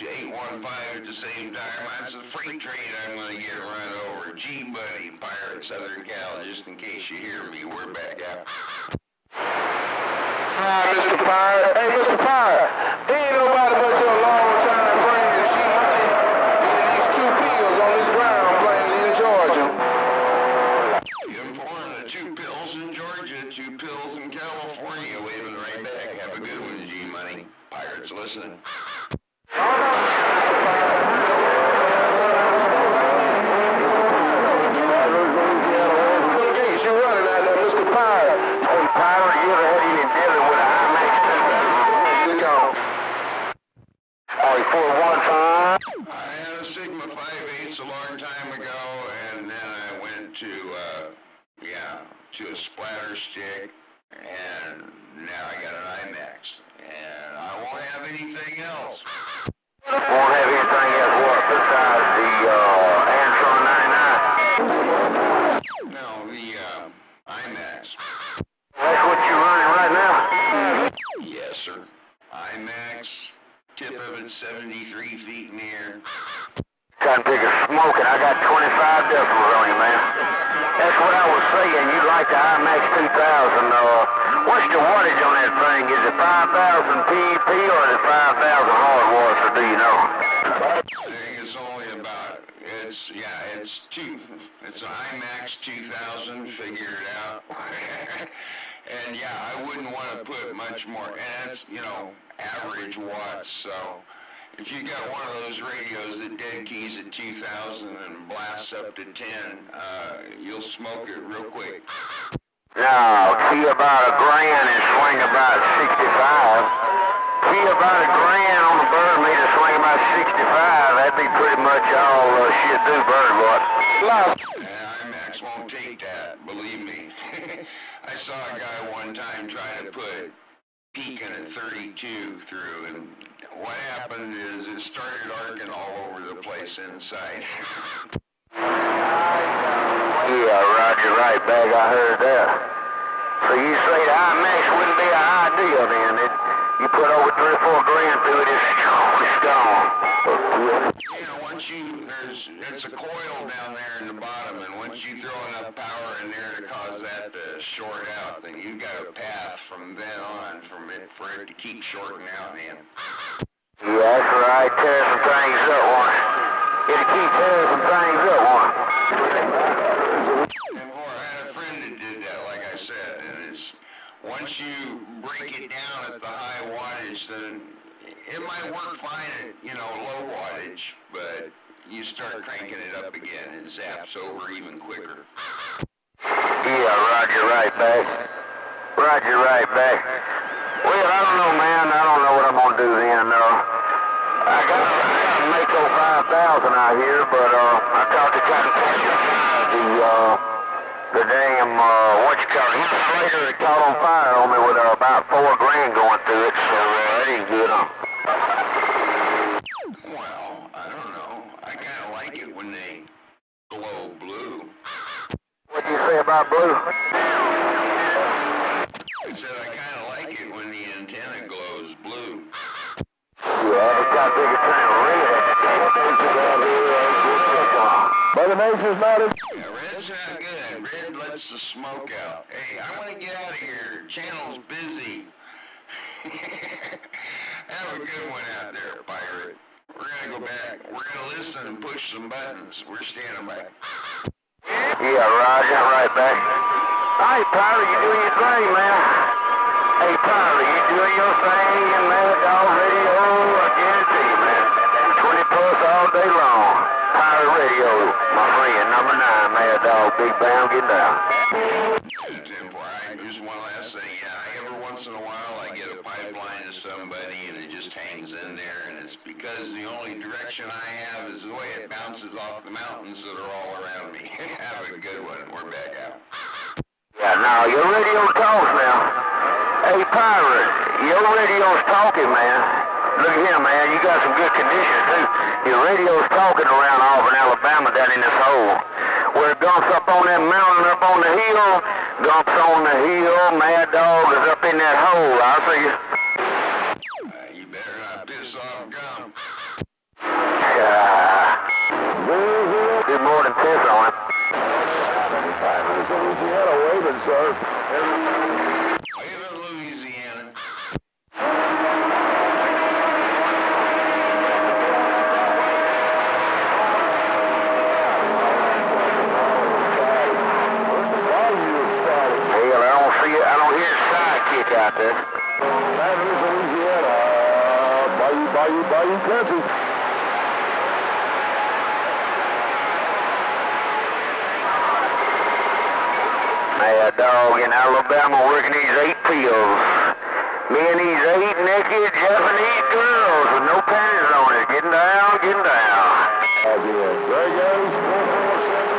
you're calling 815 at the same time. That's a freight train I'm gonna get run over. G Buddy, Pirate Southern Cal, just in case you hear me, we're back out. Hi, Mr. Pirate. Hey, Mr. Pirate. Ain't nobody but your long-time friend, G Money, and these two fields on this ground playing in Georgia. The two pills in Georgia, two pills in California, waving right back. Have a good one, G Money. Pirates listening. You running out there, Mr. Pirate. Hey, Pirate, you ever had any dealing with a IMAX 2000? Go. Hey, 415. I had a Sigma 5 a long time ago, and then I went to, uh, yeah, to a splatter stick, and now I got an IMAX, and I won't have anything else. Won't have anything else what besides the uh, Antron 99. No, the, uh, IMAX. That's what you're running right now. Yes, sir. IMAX, tip of it 73 feet in the air. Trying to pick a smoking. I got 25 decibels on you, man. That's what I was saying. You like the IMAX 2000. Uh, what's the wattage on that thing? Is it 5,000 PEP or is it 5,000 hard watts, or do you know? It's only about, it's, yeah, it's two, it's an IMAX 2000, figure it out. and yeah, I wouldn't want to put much more, and it's, you know, average watts, so if you got one of those radios that dead keys at 2000 and blasts up to 10, uh, you'll smoke it real quick. No, key about a grand and swing about 65. Key about a grand on the bird meter, swing about 65. That'd be pretty much all uh, she'd do bird watch. And IMAX won't take that, believe me. I saw a guy one time try to put peaking at 32 through, and what happened is it started arcing all over the place inside. Yeah, Roger, right back. I heard that. So you say the IMAX wouldn't be an idea then? It, you put over three or four grand through it, it's, it's gone. Once you, there's, it's a coil down there in the bottom, and once you throw enough power in there to cause that to short out, then you've got a path from then on from it, for it to keep shorting out, man. Yeah, that's right. Tear some things up once. It'll keep tearing some things up once. And boy, I had a friend that did that, like I said, and it's, once you break it down at the high wattage, then it might work fine at, you know, low wattage, but you start cranking it up again, it zaps over even quicker. Yeah, Roger, right back. Roger, right back. Well, I don't know, man. I don't know what I'm gonna do then. Uh, I got a Mako 5000 out here, but uh, I talked to Cotton the uh, the damn uh, what you call it, insulator that caught on fire on me with uh, about four grand going through it, so uh, that ain't good. Huh? Well, I don't know, I kinda like it when they glow blue. What do you say about blue? I said I kinda like it when the antenna glows blue. Yeah, it's got bigger turn red. Mother Nature's not in. Yeah, red's not good. Red lets the smoke out. Hey, I want to get out of here. Channel's busy. Have a good one out there, pirate. We're gonna go back. We're gonna listen and push some buttons. We're standing by. Yeah, Roger, right back. Hey, Pirate, you doing your thing, man. Hey, Pirate, you doing your thing in Mad Dog Radio, I guarantee, you, man. 20 plus all day long. Pirate Radio. My friend, number nine, Mad Dog, Big Bam, get down. Temple, I, just one last thing, yeah, every once in a while I get a pipeline to somebody and it just hangs in there and it's because the only direction I have is the way it bounces off the mountains that are all around me. Have a good one, we're back out. Yeah, now your radio talks now. Hey, Pirate, your radio's talking, man. Look here, man, you got some good conditions, too. Your radio's talking around Auburn, Alabama, down in this hole. Where it dumps up on that mountain, up on the hill, dumps on the hill, Mad Dog is up in that hole. I see you. Uh, you better not piss off gum. Yeah. Good morning, piss on it. Louisiana waving, sir. Wave Louisiana. Hell, I don't see it. I don't hear a sidekick out there. Louisiana. Bayou, Bayou country. Mad Dog in Alabama working these eight pills. Me and these eight naked Japanese girls with no panties on it. Getting down, getting down. Again. There goes 447.